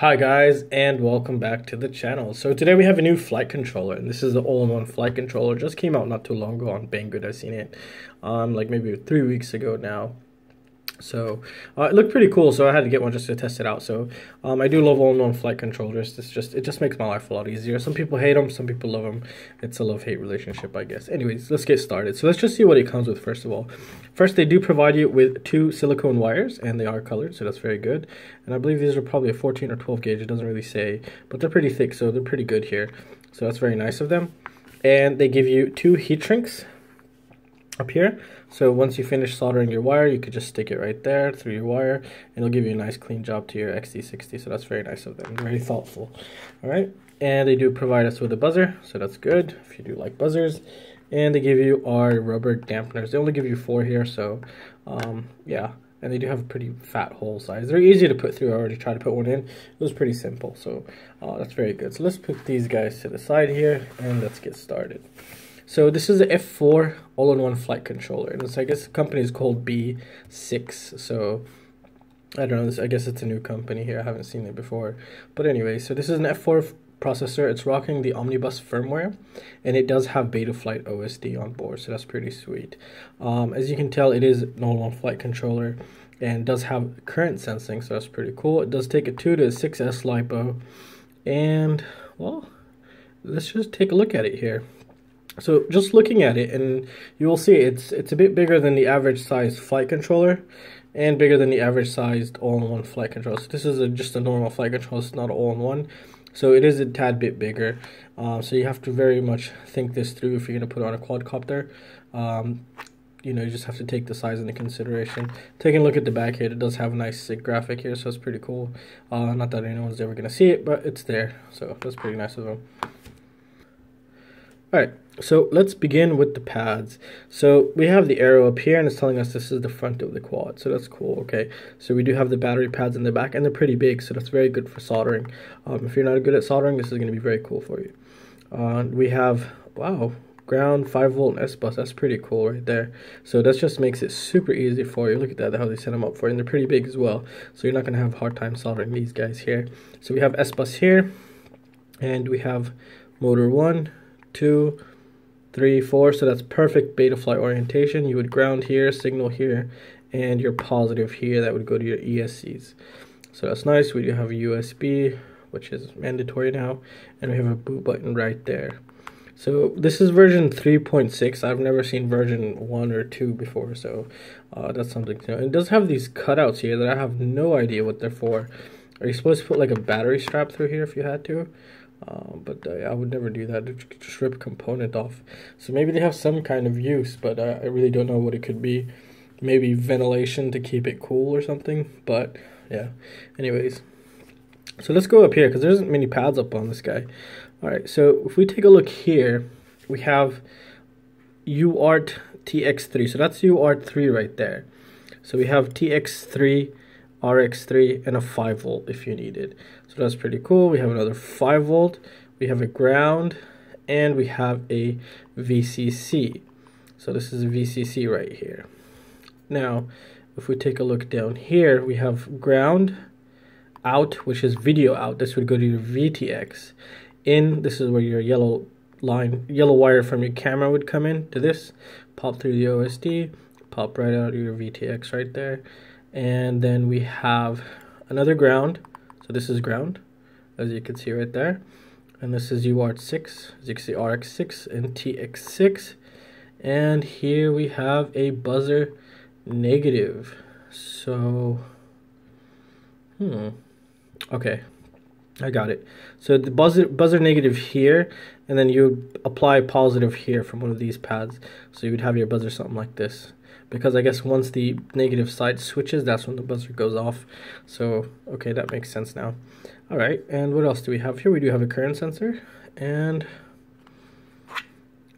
Hi guys and welcome back to the channel. So today we have a new flight controller and this is the all-in-one flight controller. Just came out not too long ago on Banggood. I've seen it um, like maybe three weeks ago now. So uh, it looked pretty cool, so I had to get one just to test it out. So um, I do love all-in-one flight controllers. It's just it just makes my life a lot easier. Some people hate them, some people love them. It's a love-hate relationship, I guess. Anyways, let's get started. So let's just see what it comes with first of all. First, they do provide you with two silicone wires, and they are colored, so that's very good. And I believe these are probably a 14 or 12 gauge. It doesn't really say, but they're pretty thick, so they're pretty good here. So that's very nice of them. And they give you two heat shrinks up here. So once you finish soldering your wire, you could just stick it right there through your wire, and it'll give you a nice clean job to your XT60. So that's very nice of them, very thoughtful. All right, and they do provide us with a buzzer, so that's good if you do like buzzers. And they give you our rubber dampeners. They only give you four here, so um, yeah. And they do have a pretty fat hole size. They're easy to put through. I already tried to put one in. It was pretty simple, so uh, that's very good. So let's put these guys to the side here, and let's get started. So this is the F4 all-in-one flight controller, and it's I guess the company is called B6. So I don't know. This, I guess it's a new company here. I haven't seen it before, but anyway. So this is an F4 processor. It's rocking the Omnibus firmware, and it does have Betaflight OSD on board, so that's pretty sweet. Um, as you can tell, it is an all-in-one flight controller, and does have current sensing, so that's pretty cool. It does take a 2 to 6S LiPo, and well, let's just take a look at it here. So just looking at it, and you will see it's it's a bit bigger than the average size flight controller, and bigger than the average sized all-in-one flight controller. So this is a, just a normal flight controller. It's not all-in-one, so it is a tad bit bigger. Um, so you have to very much think this through if you're gonna put on a quadcopter. Um, you know, you just have to take the size into consideration. Taking a look at the back here, it does have a nice sick graphic here, so it's pretty cool. Uh, not that anyone's ever gonna see it, but it's there, so that's pretty nice of them. Alright, so let's begin with the pads. So we have the arrow up here and it's telling us this is the front of the quad. So that's cool, okay. So we do have the battery pads in the back and they're pretty big, so that's very good for soldering. Um, if you're not good at soldering, this is going to be very cool for you. Uh, we have, wow, ground 5 volt S bus. That's pretty cool right there. So that just makes it super easy for you. Look at that, how they set them up for you. And they're pretty big as well. So you're not going to have a hard time soldering these guys here. So we have S bus here. And we have motor 1, two, three, four. So that's perfect Betaflight orientation. You would ground here, signal here, and your positive here. That would go to your ESCs. So that's nice. We do have a USB, which is mandatory now, and we have a boot button right there. So this is version 3.6. I've never seen version 1 or 2 before, so uh, that's something to know. It does have these cutouts here that I have no idea what they're for. Are you supposed to put like a battery strap through here if you had to? Uh, but uh, I would never do that. Just rip component off. So maybe they have some kind of use, but uh, I really don't know what it could be. Maybe ventilation to keep it cool or something. But yeah. Anyways, so let's go up here because there isn't many pads up on this guy. All right. So if we take a look here, we have UART TX3. So that's UART3 right there. So we have TX3 RX3 and a 5 volt if you need it. So that's pretty cool. We have another 5 volt, we have a ground, and we have a VCC. So this is a VCC right here. Now, if we take a look down here, we have ground out, which is video out. This would go to your VTX. In, this is where your yellow line, yellow wire from your camera would come in to this, pop through the OSD, pop right out of your VTX right there and then we have another ground. So this is ground as you can see right there. And this is UART6 as you can see RX6 and TX6 and here we have a buzzer negative. So hmm okay I got it. So the buzzer buzzer negative here and then you apply positive here from one of these pads. So you would have your buzzer something like this because I guess once the negative side switches, that's when the buzzer goes off. So, okay, that makes sense now. All right, and what else do we have here? We do have a current sensor, and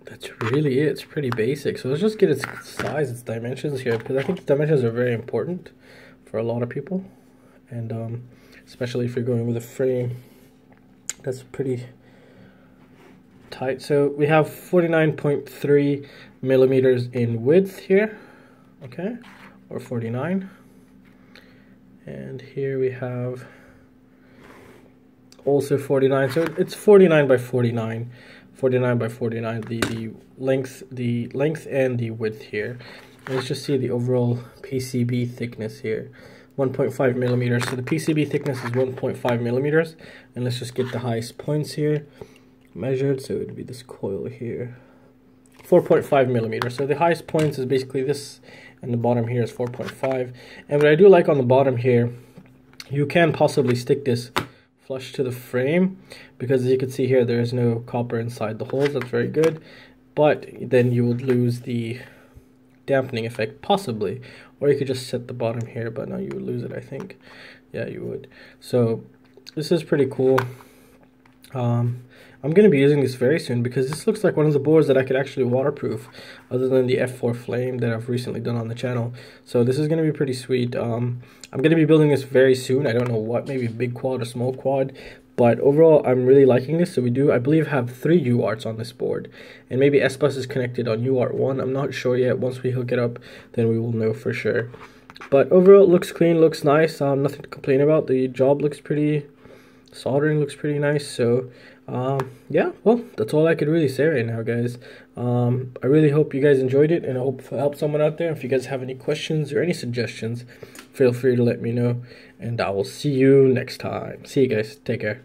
that's really it. It's pretty basic. So let's just get its size, its dimensions here, because I think the dimensions are very important for a lot of people, and um, especially if you're going with a frame that's pretty tight. So we have 49.3 millimeters in width here okay or 49 and here we have also 49 so it's 49 by 49 49 by 49 the the length the length and the width here. Let's just see the overall PCB thickness here. 1.5 millimeters. So the PCB thickness is 1.5 millimeters. And let's just get the highest points here measured so it would be this coil here. 4.5 millimeters so the highest points is basically this and the bottom here is 4.5 and what I do like on the bottom here you can possibly stick this flush to the frame because as you can see here there is no copper inside the holes. That's very good. But then you would lose the dampening effect possibly. Or you could just set the bottom here but no you would lose it I think. Yeah you would. So this is pretty cool. Um, I'm going to be using this very soon because this looks like one of the boards that I could actually waterproof other than the F4 Flame that I've recently done on the channel. So this is going to be pretty sweet. Um, I'm going to be building this very soon. I don't know what, maybe big quad or small quad. But overall, I'm really liking this. So we do, I believe, have three UARTs on this board. And maybe S-Bus is connected on UART 1. I'm not sure yet. Once we hook it up, then we will know for sure. But overall, it looks clean, looks nice. Um, nothing to complain about. The job looks pretty soldering looks pretty nice so um, yeah well that's all i could really say right now guys. Um, i really hope you guys enjoyed it and i hope it helped someone out there. If you guys have any questions or any suggestions feel free to let me know and i will see you next time. See you guys. Take care